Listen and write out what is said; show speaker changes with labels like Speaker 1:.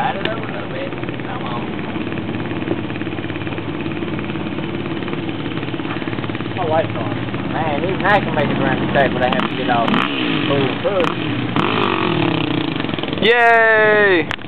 Speaker 1: Ride it over a little bit. Come on.
Speaker 2: My wife's on.
Speaker 1: Man, even I can make it around the track, but I have to get off Oh.
Speaker 3: Yay!